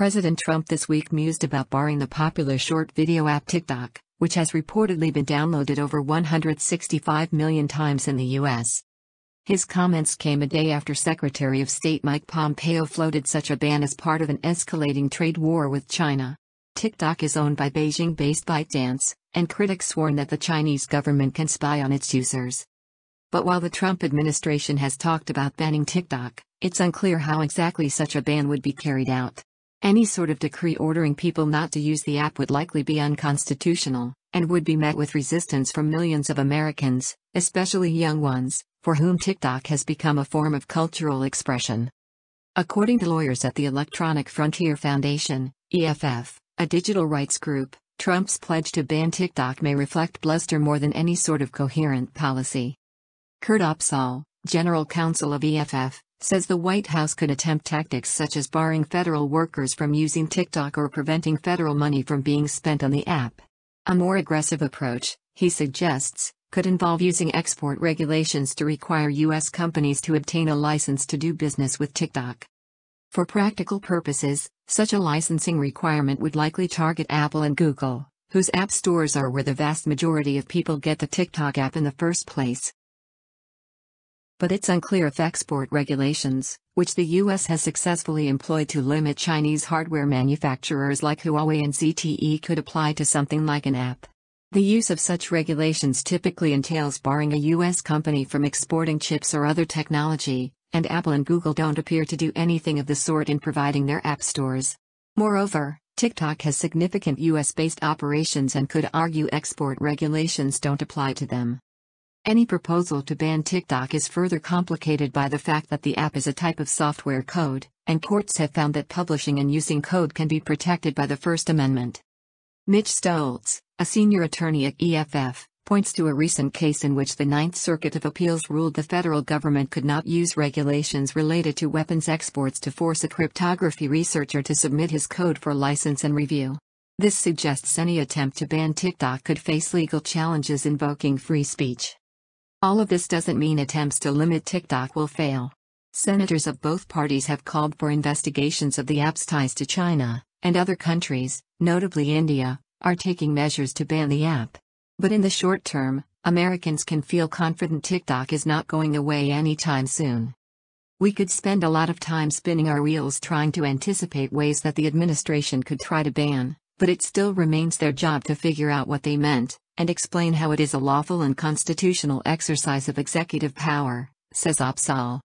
President Trump this week mused about barring the popular short video app TikTok, which has reportedly been downloaded over 165 million times in the U.S. His comments came a day after Secretary of State Mike Pompeo floated such a ban as part of an escalating trade war with China. TikTok is owned by Beijing based ByteDance, and critics warn that the Chinese government can spy on its users. But while the Trump administration has talked about banning TikTok, it's unclear how exactly such a ban would be carried out. Any sort of decree ordering people not to use the app would likely be unconstitutional, and would be met with resistance from millions of Americans, especially young ones, for whom TikTok has become a form of cultural expression. According to lawyers at the Electronic Frontier Foundation, EFF, a digital rights group, Trump's pledge to ban TikTok may reflect bluster more than any sort of coherent policy. Kurt Opsahl, general counsel of EFF, says the White House could attempt tactics such as barring federal workers from using TikTok or preventing federal money from being spent on the app. A more aggressive approach, he suggests, could involve using export regulations to require U.S. companies to obtain a license to do business with TikTok. For practical purposes, such a licensing requirement would likely target Apple and Google, whose app stores are where the vast majority of people get the TikTok app in the first place. But it's unclear if export regulations, which the U.S. has successfully employed to limit Chinese hardware manufacturers like Huawei and ZTE, could apply to something like an app. The use of such regulations typically entails barring a U.S. company from exporting chips or other technology, and Apple and Google don't appear to do anything of the sort in providing their app stores. Moreover, TikTok has significant US based operations and could argue export regulations don't apply to them. Any proposal to ban TikTok is further complicated by the fact that the app is a type of software code, and courts have found that publishing and using code can be protected by the First Amendment. Mitch Stoltz, a senior attorney at EFF, points to a recent case in which the Ninth Circuit of Appeals ruled the federal government could not use regulations related to weapons exports to force a cryptography researcher to submit his code for license and review. This suggests any attempt to ban TikTok could face legal challenges invoking free speech. All of this doesn't mean attempts to limit TikTok will fail. Senators of both parties have called for investigations of the app's ties to China, and other countries, notably India, are taking measures to ban the app. But in the short term, Americans can feel confident TikTok is not going away anytime soon. We could spend a lot of time spinning our wheels trying to anticipate ways that the administration could try to ban, but it still remains their job to figure out what they meant, and explain how it is a lawful and constitutional exercise of executive power, says Opsahl.